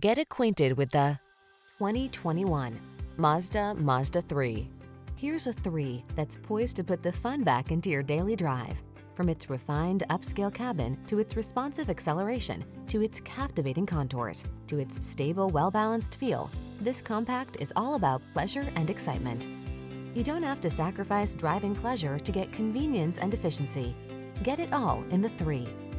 Get acquainted with the 2021 Mazda Mazda 3. Here's a 3 that's poised to put the fun back into your daily drive. From its refined upscale cabin to its responsive acceleration to its captivating contours to its stable, well-balanced feel, this compact is all about pleasure and excitement. You don't have to sacrifice driving pleasure to get convenience and efficiency. Get it all in the 3.